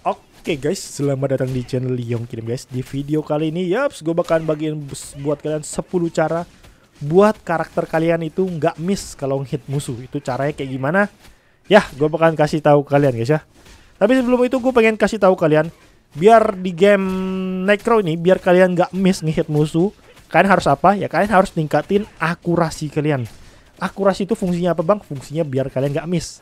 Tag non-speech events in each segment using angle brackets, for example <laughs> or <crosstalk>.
Oke guys, selamat datang di channel Yong Kirim guys. Di video kali ini, yaps, gue bakalan bagiin buat kalian 10 cara buat karakter kalian itu nggak miss kalau hit musuh. Itu caranya kayak gimana? Ya, gue bakalan kasih tahu kalian guys ya. Tapi sebelum itu gue pengen kasih tahu kalian, biar di game Necro ini, biar kalian nggak miss ngehit musuh, kalian harus apa? Ya kalian harus tingkatin akurasi kalian. Akurasi itu fungsinya apa bang? Fungsinya biar kalian nggak miss.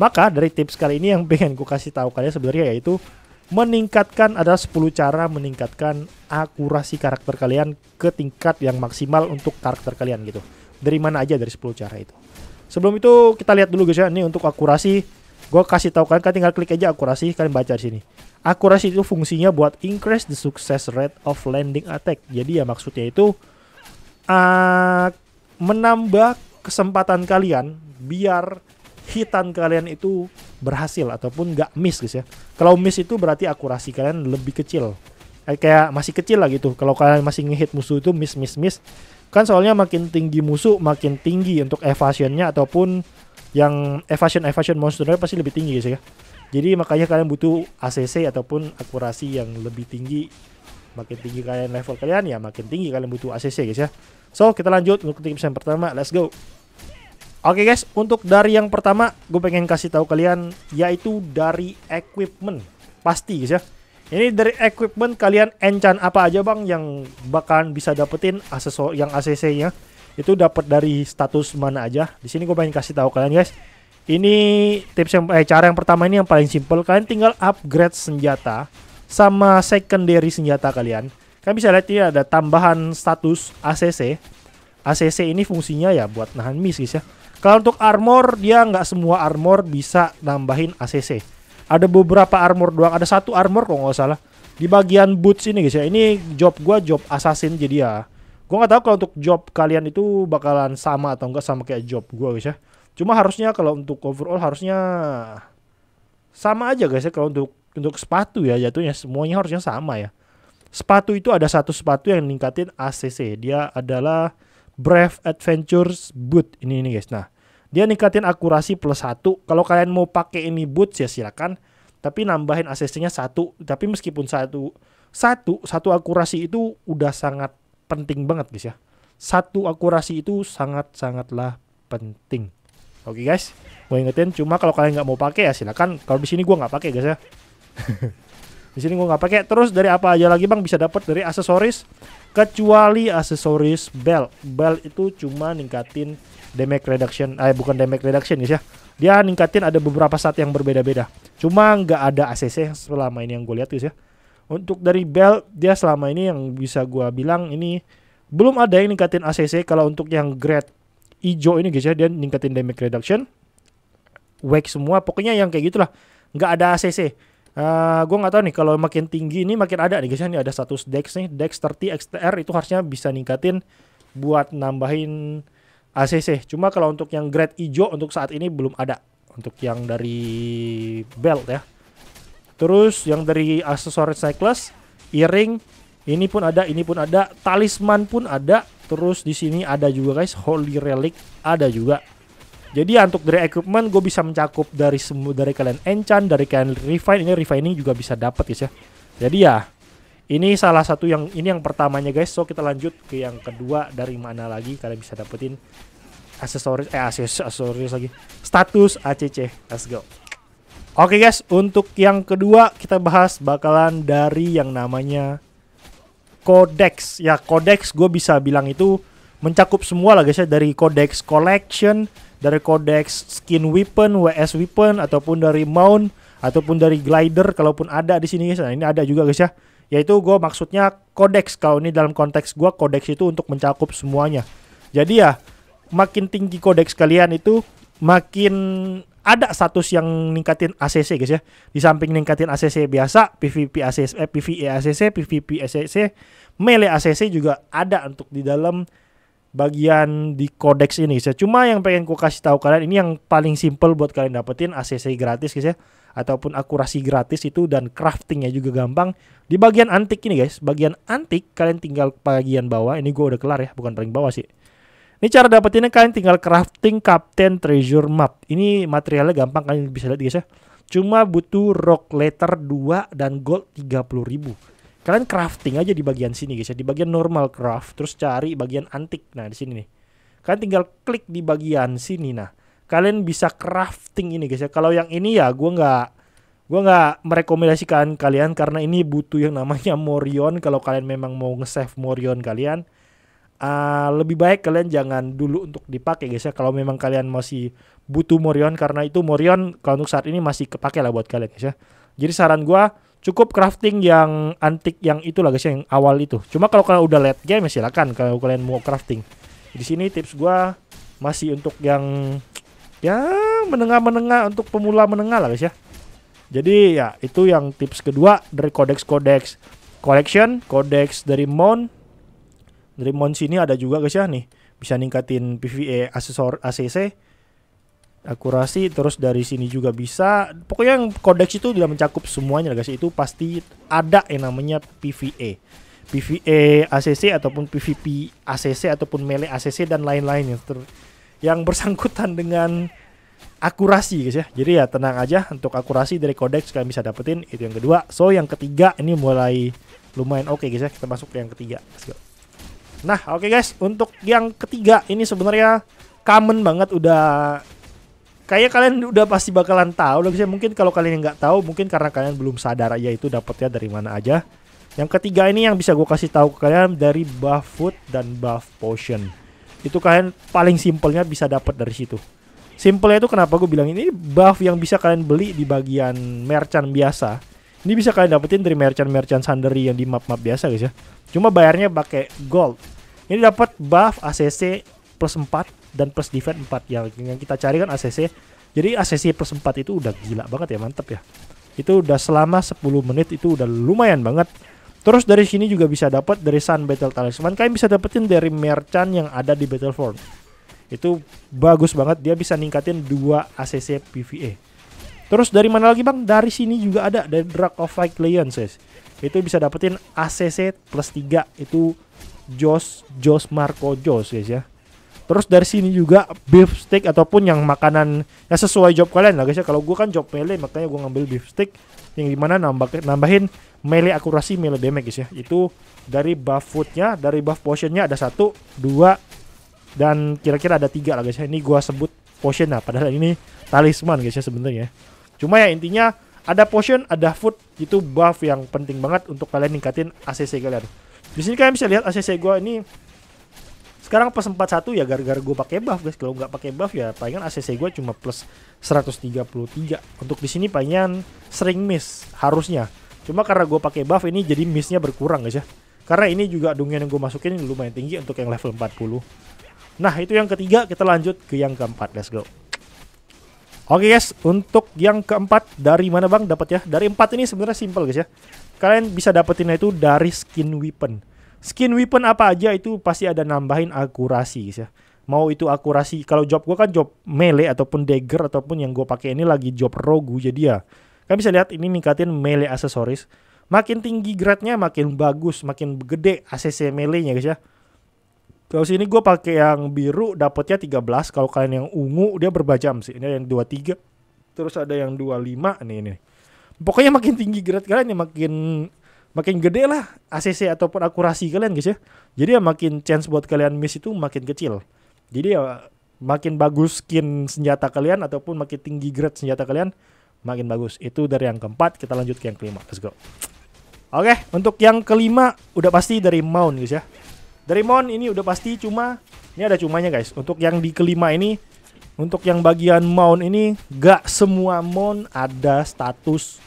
Maka dari tips kali ini yang pengen gue kasih tahu kalian sebenarnya yaitu meningkatkan ada 10 cara meningkatkan akurasi karakter kalian ke tingkat yang maksimal untuk karakter kalian gitu. Dari mana aja dari 10 cara itu. Sebelum itu kita lihat dulu guys ya, ini untuk akurasi gue kasih tahu kalian, kalian tinggal klik aja akurasi, kalian baca di sini. Akurasi itu fungsinya buat increase the success rate of landing attack. Jadi ya maksudnya itu uh, menambah kesempatan kalian biar hitan kalian itu berhasil ataupun nggak miss guys ya. Kalau miss itu berarti akurasi kalian lebih kecil. Eh, kayak masih kecil lah gitu. Kalau kalian masih ngehit musuh itu miss miss miss. Kan soalnya makin tinggi musuh makin tinggi untuk evasionnya ataupun yang evasion evasion monsternya pasti lebih tinggi guys ya. Jadi makanya kalian butuh ACC ataupun akurasi yang lebih tinggi. Makin tinggi kalian level kalian ya makin tinggi kalian butuh ACC guys ya. So kita lanjut untuk tips yang pertama. Let's go. Oke guys, untuk dari yang pertama gue pengen kasih tahu kalian yaitu dari equipment. Pasti guys ya. Ini dari equipment kalian enchant apa aja bang yang bakalan bisa dapetin aksesoris yang ACC-nya itu dapat dari status mana aja. Di sini gue pengen kasih tahu kalian guys. Ini tips yang eh, cara yang pertama ini yang paling simple. Kalian tinggal upgrade senjata sama secondary senjata kalian. Kalian bisa lihat ini ada tambahan status ACC. ACC ini fungsinya ya buat nahan miss guys ya. Kalau untuk armor dia nggak semua armor bisa nambahin ACC. Ada beberapa armor doang. Ada satu armor kok nggak salah. Di bagian boots ini guys ya. Ini job gua job assassin jadi ya. Gua nggak tahu kalau untuk job kalian itu bakalan sama atau enggak sama kayak job gua guys ya. Cuma harusnya kalau untuk overall harusnya sama aja guys ya kalau untuk untuk sepatu ya jatuhnya semuanya harusnya sama ya. Sepatu itu ada satu sepatu yang ningkatin ACC. Dia adalah Brave Adventures Boot ini nih guys. Nah, dia ningkatin akurasi plus satu. Kalau kalian mau pakai ini boot ya silakan. Tapi nambahin ACC-nya satu. Tapi meskipun satu satu satu akurasi itu udah sangat penting banget guys ya. Satu akurasi itu sangat sangatlah penting. Oke guys, gue ingetin. Cuma kalau kalian nggak mau pakai ya silakan. Kalau di sini gue nggak pakai guys ya. <laughs> di sini gue nggak pakai. Terus dari apa aja lagi bang bisa dapat dari aksesoris kecuali aksesoris belt. Belt itu cuma ningkatin damage reduction, eh bukan damage reduction guys ya. Dia ningkatin ada beberapa saat yang berbeda-beda. Cuma nggak ada ACC selama ini yang gue lihat guys ya. Untuk dari belt dia selama ini yang bisa gue bilang ini belum ada yang ningkatin ACC. Kalau untuk yang grade hijau ini guys ya dia ningkatin damage reduction. Wake semua, pokoknya yang kayak gitulah. Nggak ada ACC. Uh, eh, gue nggak tahu nih kalau makin tinggi ini makin ada nih guys ini ada status dex nih. Dex 30 XTR itu harusnya bisa ningkatin buat nambahin ACC cuma kalau untuk yang grade hijau untuk saat ini belum ada. Untuk yang dari belt ya. Terus yang dari aksesoris necklace earring ini pun ada ini pun ada talisman pun ada. Terus di sini ada juga guys holy relic ada juga jadi ya, untuk dari equipment gue bisa mencakup dari semua dari kalian enchant, dari kalian refine, ini refining juga bisa dapat guys ya. Jadi ya ini salah satu yang ini yang pertamanya guys. So kita lanjut ke yang kedua dari mana lagi kalian bisa dapetin aksesoris eh aksesoris lagi. Status ACC. Let's go. Oke guys, untuk yang kedua kita bahas bakalan dari yang namanya Codex. Ya, Codex gue bisa bilang itu mencakup semua lah guys ya dari Codex Collection dari codex skin weapon, WS weapon ataupun dari mount ataupun dari glider kalaupun ada di sini guys. Nah, ini ada juga guys ya. Yaitu gue maksudnya codex kalau ini dalam konteks gue codex itu untuk mencakup semuanya. Jadi ya makin tinggi codex kalian itu makin ada status yang ningkatin ACC guys ya. Di samping ningkatin ACC biasa, PVP ACC, eh, PVE ACC, PVP ACC, melee ACC juga ada untuk di dalam bagian di kodeks ini guys ya. Cuma yang pengen ku kasih tahu kalian ini yang paling simple buat kalian dapetin ACC gratis guys ya ataupun akurasi gratis itu dan craftingnya juga gampang. Di bagian antik ini guys, bagian antik kalian tinggal bagian bawah. Ini gue udah kelar ya, bukan paling bawah sih. Ini cara dapetinnya kalian tinggal crafting Captain Treasure Map. Ini materialnya gampang kalian bisa lihat guys ya. cuma butuh rock letter 2 dan gold 30.000 kalian crafting aja di bagian sini guys ya. Di bagian normal craft terus cari bagian antik. Nah di sini nih. Kalian tinggal klik di bagian sini. Nah kalian bisa crafting ini guys ya. Kalau yang ini ya gue nggak gue nggak merekomendasikan kalian karena ini butuh yang namanya Morion. Kalau kalian memang mau nge-save Morion kalian uh, lebih baik kalian jangan dulu untuk dipakai guys ya. Kalau memang kalian masih butuh Morion karena itu Morion kalau untuk saat ini masih kepake lah buat kalian guys ya. Jadi saran gue cukup crafting yang antik yang itu lah guys yang awal itu. Cuma kalau kalian udah late game ya silakan kalau kalian mau crafting. Di sini tips gua masih untuk yang ya menengah-menengah untuk pemula menengah lah guys ya. Jadi ya itu yang tips kedua dari Codex Collection, Codex dari Mon. Dari Mon sini ada juga guys ya nih. Bisa ningkatin PvE asesor ACC akurasi terus dari sini juga bisa. Pokoknya yang kodeks itu tidak mencakup semuanya guys. Itu pasti ada yang namanya PVE PVE ACC ataupun PVP ACC ataupun melee ACC dan lain-lain yang, yang bersangkutan dengan akurasi guys ya. Jadi ya tenang aja. Untuk akurasi dari kodeks kalian bisa dapetin. Itu yang kedua. So yang ketiga ini mulai lumayan oke okay guys ya. Kita masuk ke yang ketiga. Let's go. nah oke okay guys. Untuk yang ketiga ini sebenarnya common banget. Udah kayak kalian udah pasti bakalan tahu loh mungkin kalau kalian nggak tahu mungkin karena kalian belum sadar aja itu dapatnya dari mana aja. Yang ketiga ini yang bisa gue kasih tahu ke kalian dari buff food dan buff potion. Itu kalian paling simpelnya bisa dapat dari situ. Simpelnya itu kenapa gue bilang ini? Buff yang bisa kalian beli di bagian merchant biasa. Ini bisa kalian dapetin dari merchant-merchant sundry yang di map-map biasa guys ya. Cuma bayarnya pakai gold. Ini dapat buff ACC plus 4 dan plus defense 4 yang, yang kita cari kan ACC jadi ACC plus 4 itu udah gila banget ya mantep ya. Itu udah selama 10 menit itu udah lumayan banget. Terus dari sini juga bisa dapat dari Sun Battle Talisman. Kalian bisa dapetin dari merchant yang ada di Battlefront itu bagus banget. Dia bisa ningkatin 2 ACC PvE terus dari mana lagi bang? Dari sini juga ada dari Drag of Fight Lions itu bisa dapetin ACC plus 3 itu Jos Jos Marco Jos guys ya Terus dari sini juga beef steak ataupun yang makanan yang sesuai job kalian lah guys ya. Kalau gue kan job melee makanya gue ngambil beef steak yang di mana nambah nambahin melee akurasi melee damage guys ya. Itu dari buff foodnya, dari buff potionnya ada satu, dua, dan kira-kira ada tiga lah guys ya. Ini gue sebut potion nah padahal ini talisman guys ya sebenarnya. Cuma ya intinya ada potion, ada food itu buff yang penting banget untuk kalian ningkatin ACC kalian. Di sini kalian bisa lihat ACC gue ini sekarang pas 41 ya gara-gara gue pakai buff guys. Kalau nggak pakai buff ya palingan ACC gue cuma plus 133 untuk di sini palingan sering miss harusnya. Cuma karena gue pakai buff ini jadi missnya berkurang guys ya. Karena ini juga dungian yang gue masukin lumayan tinggi untuk yang level 40 nah itu yang ketiga. Kita lanjut ke yang keempat. Let's go. Oke guys, untuk yang keempat dari mana bang? Dapat ya? Dari empat ini sebenarnya simple guys ya. Kalian bisa dapetinnya itu dari skin weapon. Skin weapon apa aja itu pasti ada nambahin akurasi ya. Mau itu akurasi kalau job gue kan job melee ataupun dagger ataupun yang gue pakai ini lagi job rogu jadi ya. Kalian bisa lihat ini ningkatin melee aksesoris. Makin tinggi grade-nya makin bagus, makin gede ACC melee-nya guys ya. Kalau sini gue pakai yang biru dapatnya 13, kalau kalian yang ungu dia berbajam sih. Ini yang 23. Terus ada yang 25 nih ini. Pokoknya makin tinggi grade kalian ya makin makin gede lah ACC ataupun akurasi kalian guys ya. Jadi ya makin chance buat kalian miss itu makin kecil. Jadi ya makin bagus skin senjata kalian ataupun makin tinggi grade senjata kalian makin bagus. Itu dari yang keempat, kita lanjut ke yang kelima. Let's go. Oke, untuk yang kelima udah pasti dari Mount guys ya. Dari Mount ini udah pasti cuma ini ada cumanya guys. Untuk yang di kelima ini untuk yang bagian Mount ini gak semua Mount ada status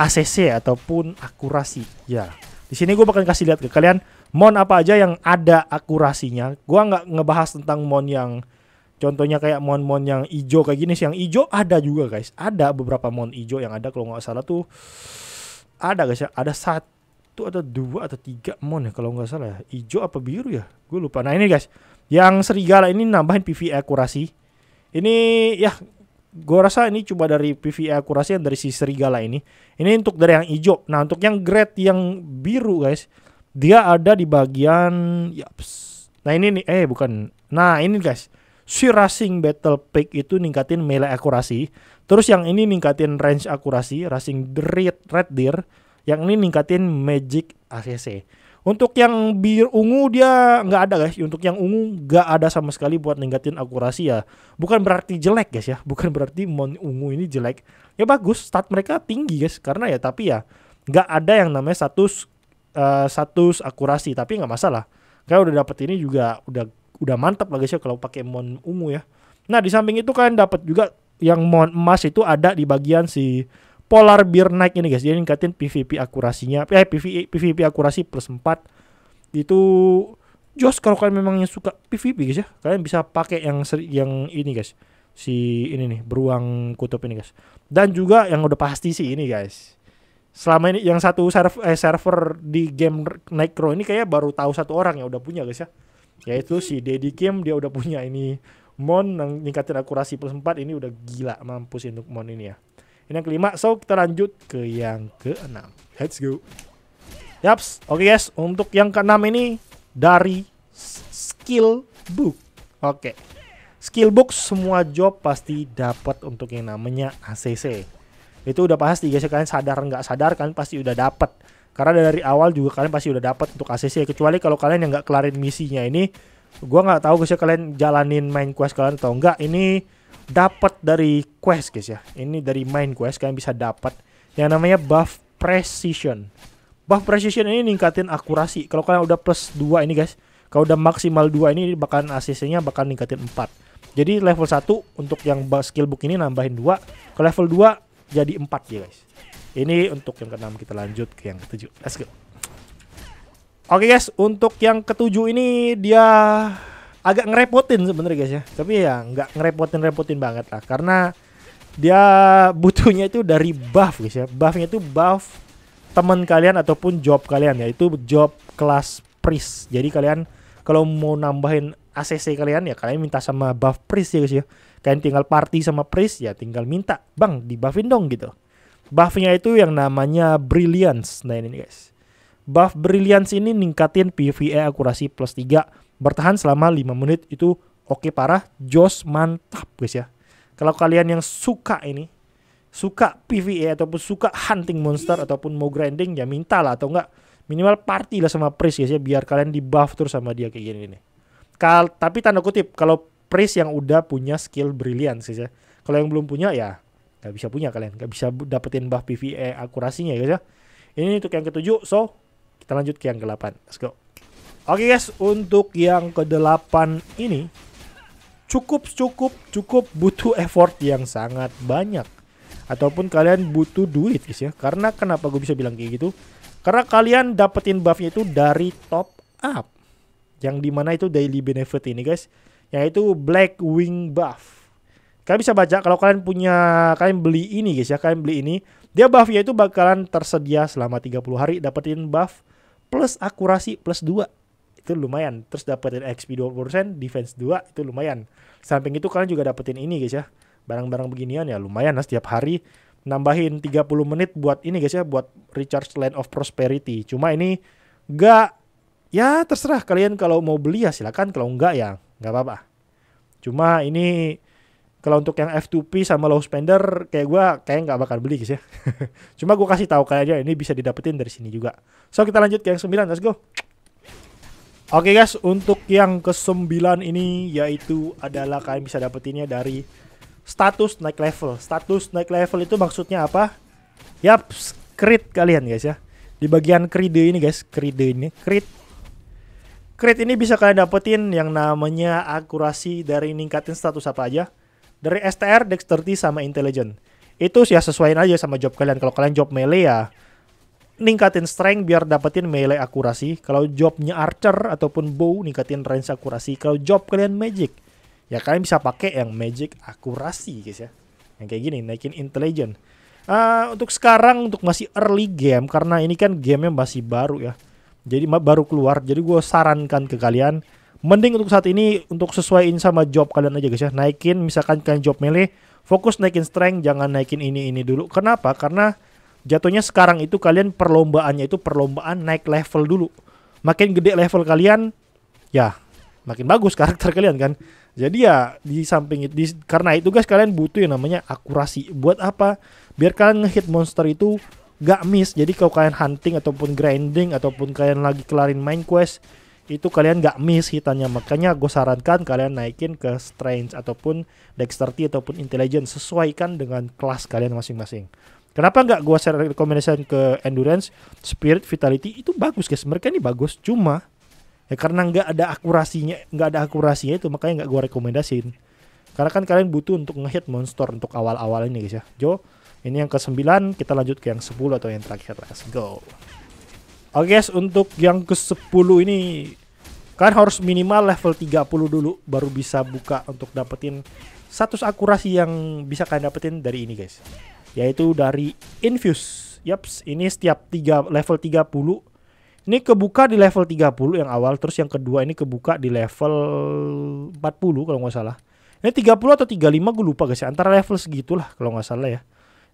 ACC ataupun akurasi. Ya, di sini gue bakal kasih lihat ke kalian mon apa aja yang ada akurasinya. Gue nggak ngebahas tentang mon yang contohnya kayak mon-mon yang ijo kayak gini sih. Yang ijo ada juga guys. Ada beberapa mon ijo yang ada kalau nggak salah tuh ada guys ya. Ada satu atau dua atau tiga mon ya kalau nggak salah. Ijo apa biru ya? Gue lupa. Nah ini guys, yang serigala ini nambahin PV akurasi. Ini ya gue rasa ini cuma dari PVE akurasi yang dari si serigala ini. Ini untuk dari yang hijau. Nah untuk yang grade yang biru guys, dia ada di bagian yaps. Nah ini nih, eh bukan. Nah ini guys, si Racing Battle Pick itu ningkatin melee akurasi. Terus yang ini ningkatin range akurasi, racing red, red deer. Yang ini ningkatin magic ACC. Untuk yang bir ungu dia nggak ada guys. Untuk yang ungu nggak ada sama sekali buat ningkatin akurasi ya. Bukan berarti jelek guys ya. Bukan berarti mon ungu ini jelek. Ya bagus, stat mereka tinggi guys. Karena ya tapi ya nggak ada yang namanya status uh, status akurasi. Tapi nggak masalah. Kayak udah dapet ini juga udah udah mantap lah guys ya kalau pakai mon ungu ya. Nah di samping itu kan dapat juga yang mon emas itu ada di bagian si Polar Bear naik ini guys. Jadi ningkatin PVP akurasinya. Eh PVP, PVP akurasi plus 4. Itu Jos kalau kalian memang yang suka PVP guys ya. Kalian bisa pakai yang seri, yang ini guys. Si ini nih beruang kutub ini guys. Dan juga yang udah pasti sih ini guys. Selama ini yang satu server, eh, server di game Nightcrow ini kayak baru tahu satu orang yang udah punya guys ya. Yaitu si Deddy Kim dia udah punya ini Mon yang ningkatin akurasi plus 4 ini udah gila mampus untuk Mon ini ya. Ini yang kelima, so kita lanjut ke yang keenam. Let's go. Yaps, oke okay guys, untuk yang keenam ini dari skill book. Oke. Okay. Skill book semua job pasti dapat untuk yang namanya ACC. Itu udah pasti guys, kalian sadar nggak sadar kan pasti udah dapat. Karena dari awal juga kalian pasti udah dapat untuk ACC kecuali kalau kalian yang nggak kelarin misinya ini gua nggak tahu guys ya kalian jalanin main quest kalian atau enggak ini dapat dari quest guys ya. Ini dari main quest kalian bisa dapat yang namanya buff precision. Buff precision ini ningkatin akurasi. Kalau kalian udah plus 2 ini guys, kalau udah maksimal 2 ini bakalan ACC-nya bakal ningkatin 4. Jadi level 1 untuk yang skill book ini nambahin 2, ke level 2 jadi 4 ya guys. Ini untuk yang keenam kita lanjut ke yang ketujuh. Let's go. Oke okay guys, untuk yang ketujuh ini dia agak ngerepotin sebenarnya guys ya. Tapi ya nggak ngerepotin repotin banget lah. Karena dia butuhnya itu dari buff guys ya. Buffnya itu buff teman kalian ataupun job kalian yaitu job kelas priest. Jadi kalian kalau mau nambahin ACC kalian ya kalian minta sama buff priest ya guys ya. Kalian tinggal party sama priest ya tinggal minta bang di buffin dong gitu. Buffnya itu yang namanya brilliance. Nah ini guys. Buff brilliance ini ningkatin PvE akurasi plus 3 bertahan selama 5 menit itu oke okay, parah, jos mantap guys ya. Kalau kalian yang suka ini, suka PvE ataupun suka hunting monster ataupun mau grinding ya minta lah atau enggak minimal party lah sama Priest guys ya biar kalian di buff terus sama dia kayak gini nih. Kal tapi tanda kutip kalau Priest yang udah punya skill brilliant guys ya. Kalau yang belum punya ya nggak bisa punya kalian, nggak bisa dapetin buff PvE akurasinya guys ya. Ini untuk yang ketujuh, so kita lanjut ke yang ke-8. Let's go. Oke guys, untuk yang ke-8 ini cukup cukup cukup butuh effort yang sangat banyak ataupun kalian butuh duit guys ya. Karena kenapa gue bisa bilang kayak gitu? Karena kalian dapetin buffnya itu dari top up. Yang di mana itu daily benefit ini guys, yaitu Black Wing buff. Kalian bisa baca kalau kalian punya kalian beli ini guys ya, kalian beli ini, dia buffnya itu bakalan tersedia selama 30 hari dapetin buff plus akurasi plus 2 itu lumayan. Terus dapetin XP 20%, defense 2 itu lumayan. Samping itu kalian juga dapetin ini guys ya. Barang-barang beginian ya lumayan lah setiap hari nambahin 30 menit buat ini guys ya, buat recharge land of prosperity. Cuma ini enggak ya terserah kalian kalau mau beli ya silakan, kalau enggak ya nggak apa-apa. Cuma ini kalau untuk yang F2P sama low spender kayak gue kayak nggak bakal beli guys ya. <laughs> Cuma gue kasih tahu kalian aja ini bisa didapetin dari sini juga. So kita lanjut ke yang 9, let's go. Oke guys, untuk yang ke-9 ini yaitu adalah kalian bisa dapetinnya dari status naik level. Status naik level itu maksudnya apa? Yap, crit kalian guys ya. Di bagian crit ini guys, crit ini, crit. Crit ini bisa kalian dapetin yang namanya akurasi dari ningkatin status apa aja. Dari STR, Dexterity, sama Intelligent. Itu ya sesuaiin aja sama job kalian. Kalau kalian job melee ya ningkatin strength biar dapetin melee akurasi. Kalau jobnya archer ataupun bow ningkatin range akurasi. Kalau job kalian magic, ya kalian bisa pakai yang magic akurasi guys ya. Yang kayak gini naikin intelligence. Uh, untuk sekarang untuk masih early game karena ini kan gamenya masih baru ya. Jadi baru keluar. Jadi gue sarankan ke kalian mending untuk saat ini untuk sesuaiin sama job kalian aja guys ya. Naikin misalkan kalian job melee, fokus naikin strength, jangan naikin ini ini dulu. Kenapa? Karena Jatuhnya sekarang itu kalian perlombaannya itu perlombaan naik level dulu. Makin gede level kalian, ya makin bagus <laughs> karakter kalian kan. Jadi ya di samping itu di- karena itu guys kalian butuh yang namanya akurasi. Buat apa? Biar kalian ngehit monster itu gak miss. Jadi kalau kalian hunting ataupun grinding ataupun kalian lagi kelarin main quest itu kalian gak miss hitannya. Makanya gue sarankan kalian naikin ke strength ataupun dexterity ataupun intelligence sesuaikan dengan kelas kalian masing-masing. Kenapa nggak gue share recommendation ke endurance, spirit, vitality itu bagus guys. Mereka ini bagus, cuma ya karena nggak ada akurasinya, nggak ada akurasinya itu makanya nggak gue rekomendasin. Karena kan kalian butuh untuk ngehit monster untuk awal-awal ini guys ya. Jo, ini yang ke 9 kita lanjut ke yang 10 atau yang terakhir. Let's go. Oke guys, untuk yang ke 10 ini kalian harus minimal level 30 dulu baru bisa buka untuk dapetin status akurasi yang bisa kalian dapetin dari ini guys yaitu dari Infuse. Yaps, ini setiap tiga level 30 ini kebuka di level 30 yang awal, terus yang kedua ini kebuka di level 40 kalau nggak salah. Ini 30 atau 35 gue lupa guys ya, antara level segitulah kalau nggak salah ya.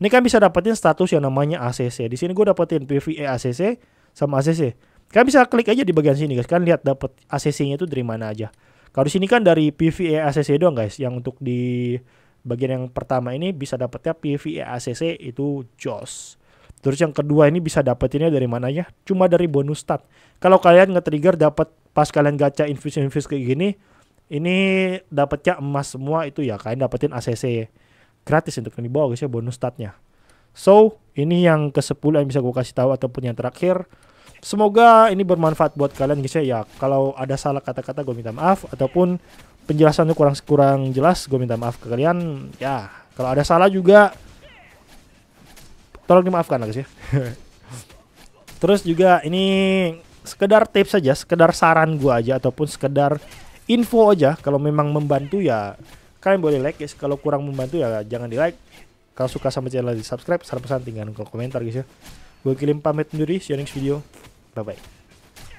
Ini kan bisa dapetin status yang namanya ACC. Di sini gue dapetin PvE ACC sama ACC. Kalian bisa klik aja di bagian sini guys. Kan lihat dapet ACC-nya itu dari mana aja. Kalau di sini kan dari PvE ACC doang guys, yang untuk di bagian yang pertama ini bisa dapetnya PvE ACC itu JOS. Terus yang kedua ini bisa dapetinnya dari mana ya? Cuma dari bonus stat. Kalau kalian nge-trigger dapat pas kalian gacha infuse kayak gini, ini dapatnya emas semua itu ya kalian dapetin ACC gratis untuk yang di bawah guys ya bonus statnya. So ini yang ke 10 yang bisa gue kasih tahu ataupun yang terakhir. Semoga ini bermanfaat buat kalian guys ya. Ya kalau ada salah kata-kata gue minta maaf ataupun penjelasannya kurang kurang jelas gue minta maaf ke kalian. Ya kalau ada salah juga tolong dimaafkan lah guys ya. <laughs> Terus juga ini sekedar tips saja, sekedar saran gua aja ataupun sekedar info aja. Kalau memang membantu ya kalian boleh like guys. Kalau kurang membantu ya jangan di like. Kalau suka sama channel di subscribe, saran pesan tinggalkan kolom komentar guys ya. Gue kirim pamit undur diri, see you next video. Bye bye.